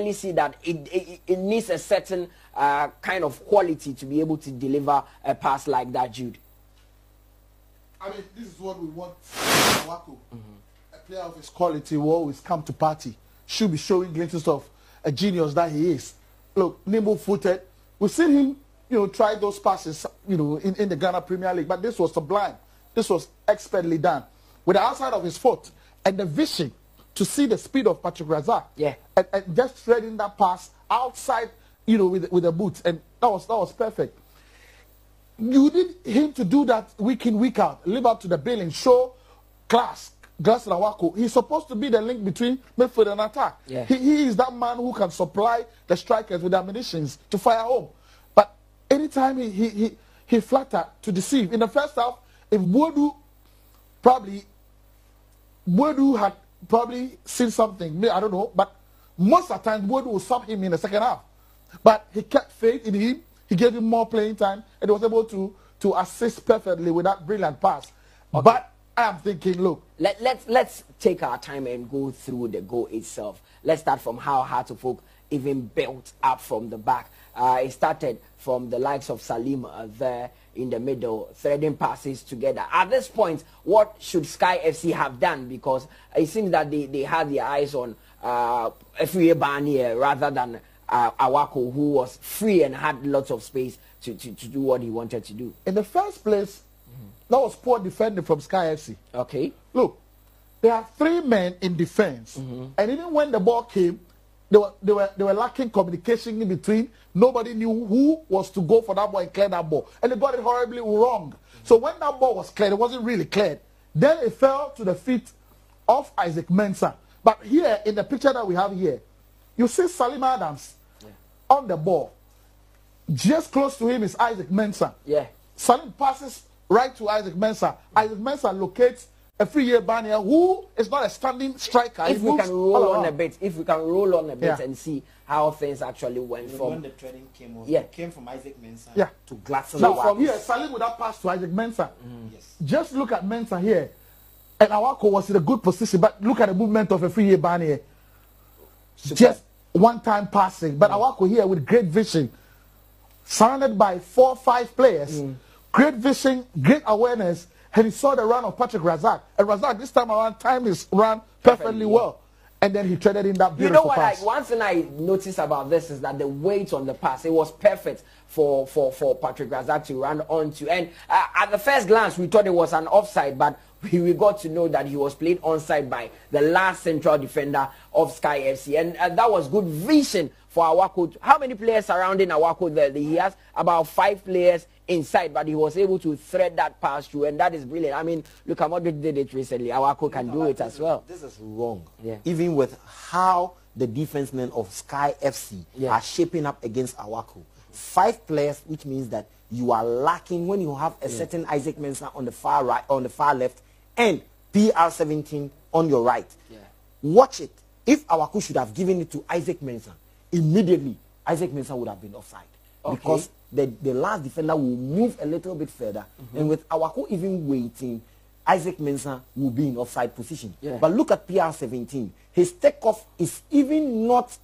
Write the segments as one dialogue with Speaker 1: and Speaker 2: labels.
Speaker 1: clearly see that it, it, it needs a certain uh, kind of quality to be able to deliver a pass like that, Jude.
Speaker 2: I mean, this is what we want Awako. A player of his quality will always come to party. Should be showing glimpses of a genius that he is. Look, nimble-footed. We've seen him, you know, try those passes, you know, in, in the Ghana Premier League, but this was sublime. This was expertly done. With the outside of his foot and the vision to see the speed of Patrick Razak.
Speaker 1: Yeah.
Speaker 2: And, and just threading that pass outside, you know, with, with the boots. And that was, that was perfect you need him to do that week in, week out, live up to the billing, show class, Gladson Awako. He's supposed to be the link between midfield and attack.
Speaker 1: Yeah.
Speaker 2: He, he is that man who can supply the strikers with ammunition to fire home. But anytime he, he, he, he flattered to deceive. In the first half, if Boadu probably, Boadu had probably seen something, I don't know, but most of the time Boadu will sub him in the second half. But he kept faith in him. He gave him more playing time and he was able to, to assist perfectly with that brilliant pass. But I'm thinking, look,
Speaker 1: Let, let's, let's take our time and go through the goal itself. Let's start from how Hearts of Oak even built up from the back. Uh, it started from the likes of Salim uh, there in the middle, threading passes together. At this point, what should Skyy FC have done? Because it seems that they, they had their eyes on uh, Afriyie Barnieh rather than uh, Awako, who was free and had lots of space to, to, to do what he wanted to do.
Speaker 2: in the first place, that was poor defending from Skyy FC.
Speaker 1: Okay?
Speaker 2: Look, there are three men in defense, and even when the ball came, they were, they, were, they were lacking communication in between. Nobody knew who was to go for that ball and clear that ball. And they got it horribly wrong. So when that ball was cleared, it wasn't really cleared. Then it fell to the feet of Isaac Mensah. But here, in the picture that we have here, you see Salim Adams on the ball. Just close to him is Isaac Mensah.
Speaker 1: Yeah.
Speaker 2: Salim passes right to Isaac Mensah. Isaac Mensah locates a Afriyie Barnieh who is not a standing striker.
Speaker 1: if
Speaker 2: He
Speaker 1: we can roll on a bit, if we can roll on a bit
Speaker 2: Yeah.
Speaker 1: and see how things actually went
Speaker 3: When
Speaker 1: from
Speaker 3: the training came on,
Speaker 1: Yeah.
Speaker 3: it came from Isaac Mensah
Speaker 2: Yeah.
Speaker 3: to Gladson.
Speaker 2: Now from here, Salim with that pass to Isaac Mensah. Mm.
Speaker 3: Yes.
Speaker 2: Just look at Mensah here. And Awako was in a good position, but look at the movement of a Afriyie Barnieh. Just one-time passing. But mm. Awako here with great vision, surrounded by four, five players. Mm. Great vision, great awareness, and he saw the run of Patrick Razak. And Razak this time around timed his run perfectly
Speaker 1: Perfectly,
Speaker 2: well. And then he threaded in that beautiful You
Speaker 1: know what?
Speaker 2: pass.
Speaker 1: I, one thing I noticed about this is that the weight on the pass it was perfect for for for Patrick Razak to run onto. And uh, at the first glance, we thought it was an offside, but we, we got to know that he was played onside by the last central defender of Skyy FC, and uh, that was good vision for Awako. How many players surrounding Awako? There, he has about five players inside, but he was able to thread that pass through, and that is brilliant. I mean, look, at Modric did it recently. Awako can do it as
Speaker 3: is-
Speaker 1: well.
Speaker 3: This is wrong.
Speaker 1: Yeah.
Speaker 3: Even with how the defense men of Skyy FC
Speaker 1: Yeah.
Speaker 3: are shaping up against Awako. Five players, which means that you are lacking when you have a certain Isaac Mensah on the far right, on the far left, and PR17 on your right.
Speaker 1: Yeah.
Speaker 3: Watch it. If Awako should have given it to Isaac Mensah, immediately Isaac Mensah would have been offside.
Speaker 1: Okay.
Speaker 3: Because the, the last defender will move a little bit further. Mm-hmm. And with Awako even waiting, Isaac Mensah will be in offside position.
Speaker 1: Yeah.
Speaker 3: But look at PR17. His takeoff is even not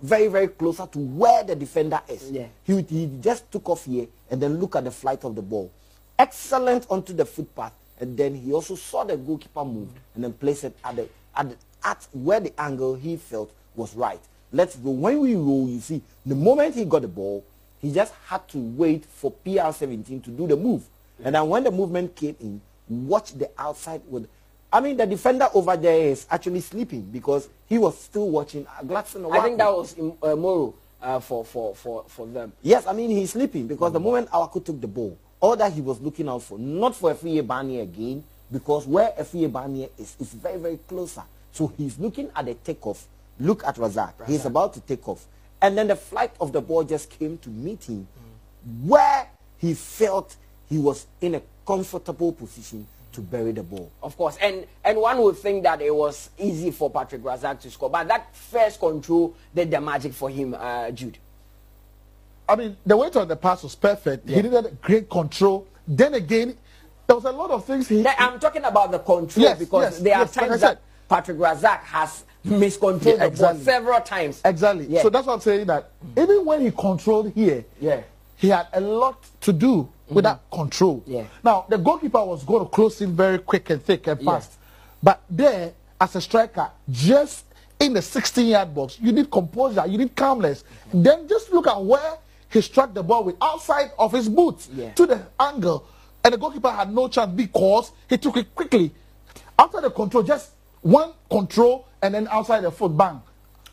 Speaker 3: very, very closer to where the defender is.
Speaker 1: Yeah.
Speaker 3: He, he just took off here and then look at the flight of the ball. Excellent onto the footpath. And then he also saw the goalkeeper move and then placed it at, the, at, the, at where the angle he felt was right. Let's go. When we roll, you see, the moment he got the ball, he just had to wait for PR17 to do the move. And then when the movement came in, watch the outside with. I mean, the defender over there is actually sleeping because he was still watching uh, Gladson.
Speaker 1: I think that was um, uh, Moro uh, for, for, for, for them.
Speaker 3: Yes, I mean he's sleeping because the moment Awako took the ball, all that he was looking out for, not for Afriyie Barnieh again, because where Afriyie Barnieh is, is very, very closer. So he's looking at the takeoff. Look at Razak. He's about to take off. And then the flight of the ball just came to meet him where he felt he was in a comfortable position to bury the ball.
Speaker 1: Of course, and and one would think that it was easy for Patrick Razak to score, but that first control did the magic for him, uh, Jude.
Speaker 2: I mean, the weight on the pass was perfect. He needed great control. Then again, there was a lot of things he.
Speaker 1: I'm talking about the control
Speaker 2: Yes,
Speaker 1: because
Speaker 2: yes,
Speaker 1: there are
Speaker 2: yes, like
Speaker 1: times
Speaker 2: said.
Speaker 1: that Patrick Razak has miscontrolled
Speaker 2: Yeah,
Speaker 1: the ball several times.
Speaker 2: Exactly.
Speaker 1: Yeah.
Speaker 2: So that's what I'm saying that even when he controlled here,
Speaker 1: Yeah.
Speaker 2: he had a lot to do with that control.
Speaker 1: Yeah.
Speaker 2: Now the goalkeeper was going to close in very quick and thick and
Speaker 1: Yeah.
Speaker 2: fast, but there as a striker, just in the 16-yard box, you need composure, you need calmness.
Speaker 1: Mm-hmm.
Speaker 2: Then just look at where he struck the ball with outside of his boot
Speaker 1: Yeah.
Speaker 2: to the angle, and the goalkeeper had no chance because he took it quickly. After the control, just one control and then outside the foot, bang,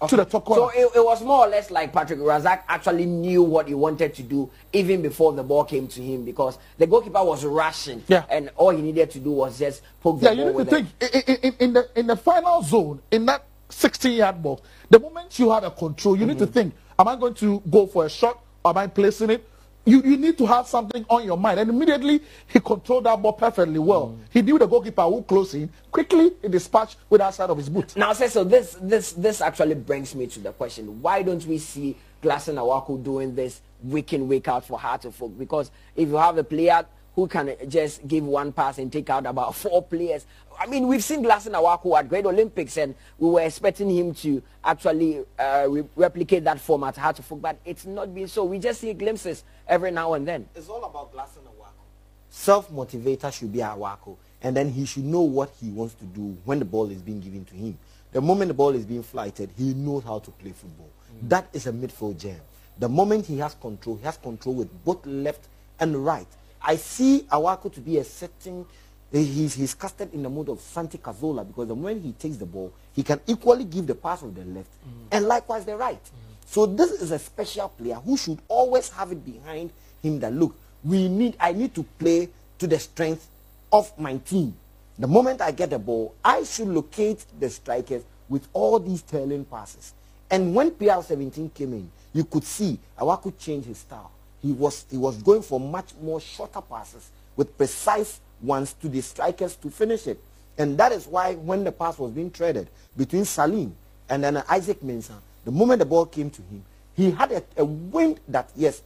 Speaker 2: to the top corner.
Speaker 1: So it, it was more or less like Patrick Razak actually knew what he wanted to do even before the ball came to him because the goalkeeper was rushing.
Speaker 2: Yeah.
Speaker 1: And all he needed to do was just poke the
Speaker 2: Yeah,
Speaker 1: ball
Speaker 2: you need to think in, in, in, the in the final zone in that 16 yard box. The moment you have a control, you need
Speaker 1: Mm-hmm.
Speaker 2: to think: Am I going to go for a shot? Am I placing it? You you need to have something on your mind. And immediately he controlled that ball perfectly well.
Speaker 1: Mm.
Speaker 2: He knew the goalkeeper who close in. Quickly he dispatched with that side of his boot.
Speaker 1: Now, say so. This this this actually brings me to the question: Why don't we see Gladson Awako doing this week in week out for Folk? Because if you have a player who can just give one pass and take out about four players, I mean, we've seen Gladson Awako at Great Olympics, and we were expecting him to actually uh, re- replicate that form at Heart of but it's not been so. We just see glimpses every now and then.
Speaker 3: It's all about Gladson Awako. Self-motivator should be Awako. And then he should know what he wants to do when the ball is being given to him. The moment the ball is being flighted, he knows how to play football. That is a midfield gem. The moment he has control, he has control with both left and right. I see Awako to be a setting eh, he's, he's casted in the mode of Santi Cazorla because the moment he takes the ball, he can equally give the pass of the left mm. and likewise the right. Mm. So this is a special player who should always have it behind him that look, we need I need to play to the strength of my team. The moment I get the ball, I should locate the strikers with all these telling passes. And when PR17 came in, you could see Awako change his style. He was he was going for much more shorter passes with precise ones to the strikers to finish it. And that is why when the pass was being traded between Salim and then Isaac Mensah, the moment the ball came to him, he had a, a wind that, yes,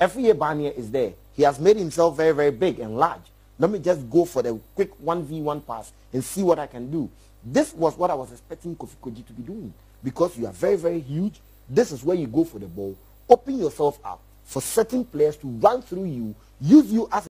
Speaker 3: Afriyie Barnieh is there. He has made himself very, very big and large. Let me just go for the quick 1v1 pass and see what I can do. This was what I was expecting Kofi Kordzi to be doing. Because you are very, very huge. This is where you go for the ball. Open yourself up for certain players to run through you, use you as